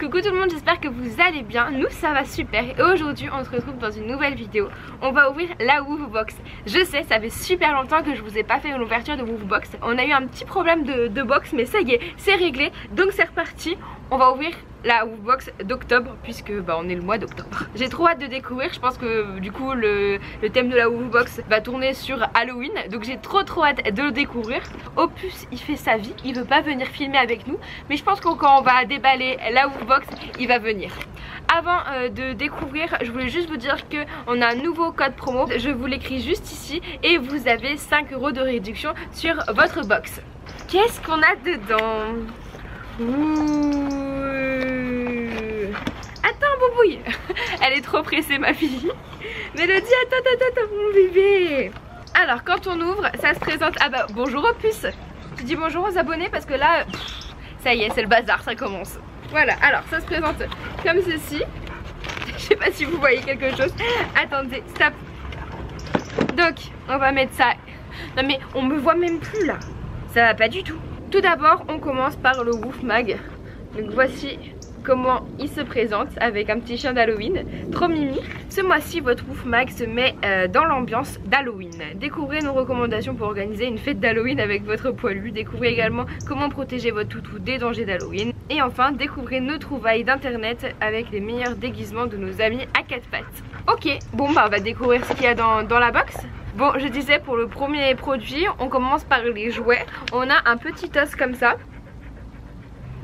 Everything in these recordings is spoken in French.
Coucou tout le monde, j'espère que vous allez bien. Nous ça va super et aujourd'hui on se retrouve dans une nouvelle vidéo. On va ouvrir la Woofbox. Je sais, ça fait super longtemps que je vous ai pas fait une ouverture de Woofbox. On a eu un petit problème de box mais ça y est, c'est réglé. Donc c'est reparti. On va ouvrir la Woofbox d'octobre puisque bah, on est le mois d'octobre. J'ai trop hâte de découvrir, je pense que du coup le, le thème de la Woofbox va tourner sur Halloween donc j'ai trop trop hâte de le découvrir. Opus il fait sa vie, il veut pas venir filmer avec nous mais je pense que quand on va déballer la Woofbox il va venir. Avant euh, de découvrir, je voulais juste vous dire que on a un nouveau code promo, je vous l'écris juste ici et vous avez 5 euros de réduction sur votre box. Qu'est-ce qu'on a dedans? Ouh. Attends Boubouille. Elle est trop pressée ma fille. Mélodie attends attends attends mon bébé. Alors quand on ouvre ça se présente. Ah bah bonjour Opus. Tu dis bonjour aux abonnés parce que là Ça y est c'est le bazar ça commence. Voilà alors ça se présente comme ceci. Je sais pas si vous voyez quelque chose. Attendez stop. Donc on va mettre ça. Non mais on me voit même plus là. Ça va pas du tout. Tout d'abord on commence par le Woof Mag. Donc voici comment il se présente avec un petit chien d'Halloween. Trop mimi. Ce mois-ci votre Woof Mag se met euh, dans l'ambiance d'Halloween. Découvrez nos recommandations pour organiser une fête d'Halloween avec votre poilu. Découvrez également comment protéger votre toutou des dangers d'Halloween. Et enfin découvrez nos trouvailles d'internet avec les meilleurs déguisements de nos amis à quatre pattes. Ok, bon bah on va découvrir ce qu'il y a dans, dans la box. Bon, je disais pour le premier produit, on commence par les jouets. On a un petit os comme ça.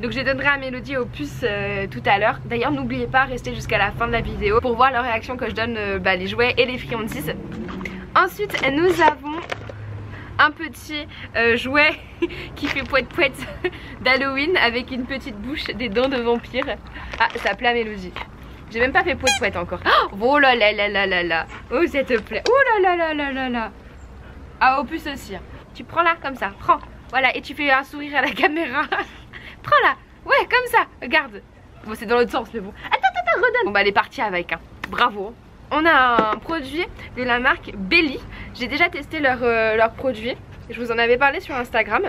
Donc je donnerai à Mélodie au puce euh, tout à l'heure. D'ailleurs, n'oubliez pas, rester jusqu'à la fin de la vidéo pour voir leur réaction quand je donne euh, bah, les jouets et les friandises. Ensuite, nous avons un petit euh, jouet qui fait poète poète d'Halloween avec une petite bouche, des dents de vampire. Ah, ça plaît à Mélodie. J'ai même pas fait poète poète encore. Oh là là là là là là. Oh s'il te plaît. Oh là là là là là là. Ah opus aussi. Hein. Tu prends là comme ça. Prends. Voilà et tu fais un sourire à la caméra. prends là. Ouais comme ça. Regarde. Bon c'est dans l'autre sens mais bon. Attends attends redonne. Bon bah elle est partie avec. Hein. Bravo. On a un produit de la marque Belly. J'ai déjà testé leur, euh, leur produit. Je vous en avais parlé sur Instagram.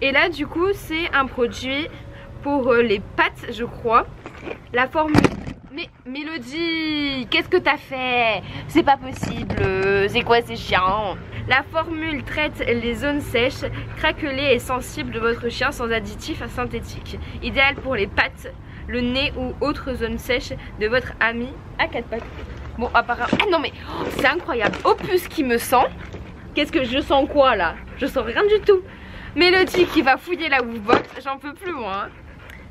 Et là du coup c'est un produit pour euh, les pattes je crois. La formule mais Mélodie, qu'est-ce que t'as fait? C'est pas possible, c'est quoi ces chiens? La formule traite les zones sèches, craquelées et sensibles de votre chien sans additifs synthétiques. Idéal pour les pattes, le nez ou autres zones sèches de votre ami à quatre pattes. Bon, apparemment... Ah non mais, oh, c'est incroyable. Opus qui me sent. Qu'est-ce que je sens quoi là? Je sens rien du tout. Mélodie qui va fouiller la woofbox, j'en peux plus moi. Hein.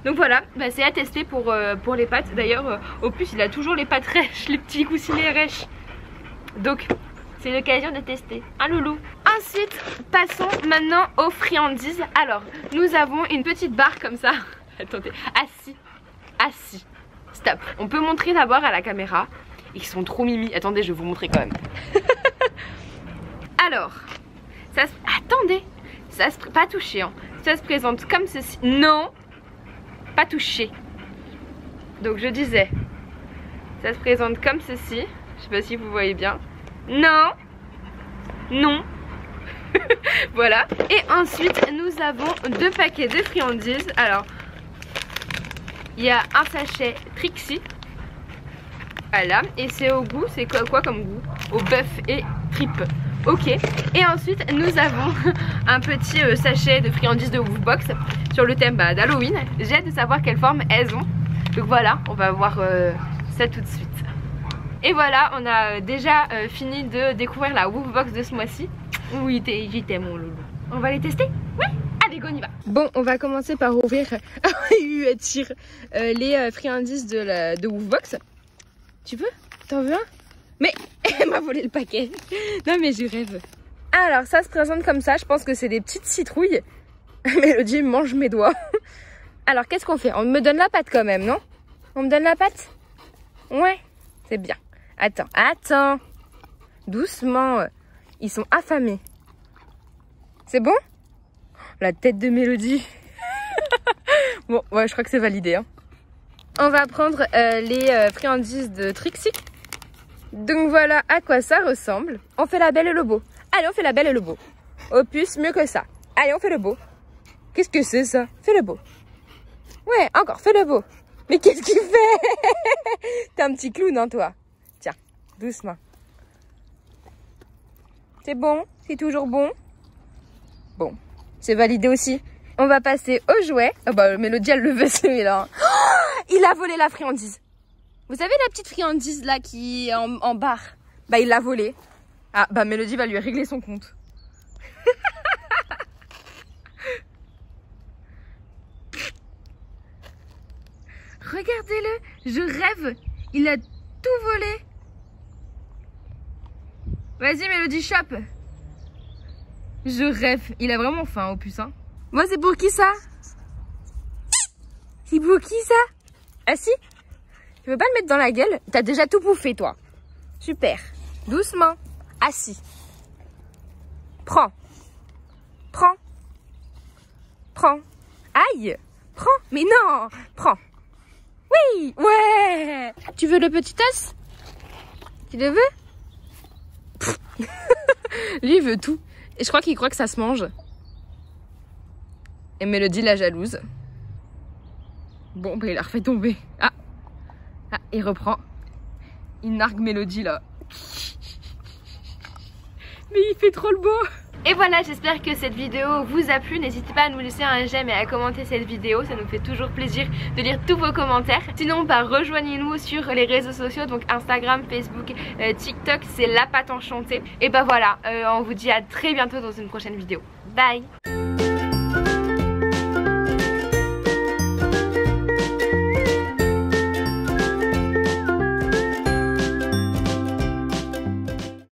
Donc voilà, bah, c'est à tester pour, euh, les pâtes. D'ailleurs, euh, au plus, il a toujours les pâtes rêches, les petits coussinets rêches. Donc, c'est l'occasion de tester. Un loulou? Ensuite, passons maintenant aux friandises. Alors, nous avons une petite barre comme ça. Attendez, assis. Assis. Stop. On peut montrer d'abord à la caméra. Ils sont trop mimi. Attendez, je vais vous montrer quand même. Alors, ça se... Attendez. Ça se... Pas touché, hein. Ça se présente comme ceci. Non pas touché. Donc je disais, ça se présente comme ceci. Je sais pas si vous voyez bien. Non. Non. voilà. Et ensuite, nous avons deux paquets de friandises. Alors, il y a un sachet Trixie. Voilà. Et c'est au goût, c'est quoi, quoi comme goût? Au bœuf et tripe. Ok. Et ensuite, nous avons un petit euh, sachet de friandises de Woofbox sur le thème bah, d'Halloween. J'ai hâte de savoir quelle forme elles ont. Donc voilà, on va voir euh, ça tout de suite. Et voilà, on a euh, déjà fini de découvrir la Woofbox de ce mois-ci. Oui, j'y t'aime mon loulou. On va les tester? Oui Allez, go, on y va Bon, on va commencer par ouvrir les friandises de, la, de Woofbox. Tu veux? T'en veux un? Mais elle m'a volé le paquet. Non mais je rêve. Alors ça se présente comme ça. Je pense que c'est des petites citrouilles. Mélodie mange mes doigts. Alors qu'est-ce qu'on fait? On me donne la pâte quand même, non? On me donne la pâte? Ouais, c'est bien. Attends, attends. Doucement. Ils sont affamés. C'est bon? La tête de Mélodie. bon, ouais, je crois que c'est validé. Hein. On va prendre euh, les euh, friandises de Trixie. Donc voilà à quoi ça ressemble. On fait la belle et le beau. Allez, on fait la belle et le beau. Opus, mieux que ça. Allez, on fait le beau. Qu'est-ce que c'est ça? Fais le beau. Ouais, encore, fais le beau. Mais qu'est-ce qu'il fait? T'es un petit clown, hein, toi Tiens, doucement. C'est bon? C'est toujours bon? Bon, c'est validé aussi. On va passer au jouet. Oh bah, Mélodie, elle le veut, celui-là. Il a volé la friandise. Vous savez la petite friandise, là, qui est en, en barre? Bah, il l'a volé. Ah, bah, Mélodie va lui régler son compte. Regardez-le, je rêve. Il a tout volé. Vas-y, Mélodie, chope. Je rêve. Il a vraiment faim, Opus. Hein. Moi, c'est pour qui ça? C'est pour qui ça? Ah si? Tu veux pas le mettre dans la gueule? T'as déjà tout bouffé, toi. Super. Doucement. Assis. Prends. Prends. Prends. Aïe. Prends. Mais non. Prends. Oui. Ouais. Tu veux le petit os? Tu le veux? Lui, il veut tout. Et je crois qu'il croit que ça se mange. Et Mélodie la jalouse. Bon, bah il a refait tomber. Ah, ah il reprend. Il nargue Mélodie là. Mais il fait trop le beau et voilà, j'espère que cette vidéo vous a plu. N'hésitez pas à nous laisser un j'aime et à commenter cette vidéo. Ça nous fait toujours plaisir de lire tous vos commentaires. Sinon, bah, rejoignez-nous sur les réseaux sociaux, donc Instagram, Facebook, euh, TikTok, c'est la pâte enchantée. Et bah voilà, euh, on vous dit à très bientôt dans une prochaine vidéo. Bye